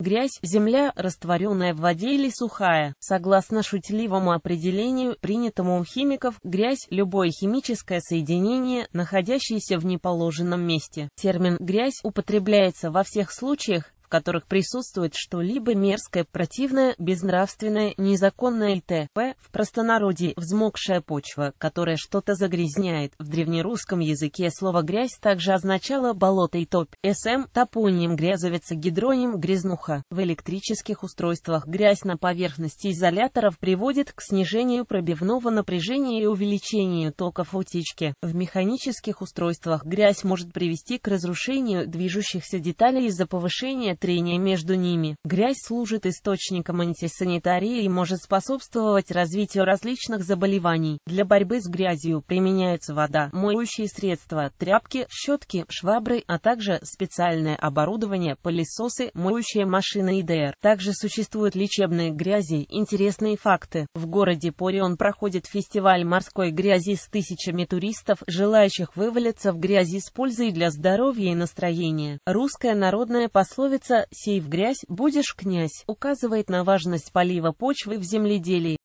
Грязь – земля, растворенная в воде или сухая. Согласно шутливому определению, принятому у химиков, грязь – любое химическое соединение, находящееся в неположенном месте. Термин «грязь» употребляется во всех случаях, которых присутствует что-либо мерзкое, противное, безнравственное, незаконное и т.п. В простонародье «взмокшая почва», которая что-то загрязняет. В древнерусском языке слово «грязь» также означало «болото» и «топь». СМ – топоним грязовица, гидроним грязнуха. В электрических устройствах грязь на поверхности изоляторов приводит к снижению пробивного напряжения и увеличению токов утечки. В механических устройствах грязь может привести к разрушению движущихся деталей из-за повышения трения между ними. Грязь служит источником антисанитарии и может способствовать развитию различных заболеваний. Для борьбы с грязью применяются вода, моющие средства, тряпки, щетки, швабры, а также специальное оборудование, пылесосы, моющие машины и ДР. Также существуют лечебные грязи. Интересные факты. В городе Порион проходит фестиваль морской грязи с тысячами туристов, желающих вывалиться в грязи с пользой для здоровья и настроения. Русская народная пословица «сей в грязь, будешь князь» указывает на важность полива почвы в земледелии.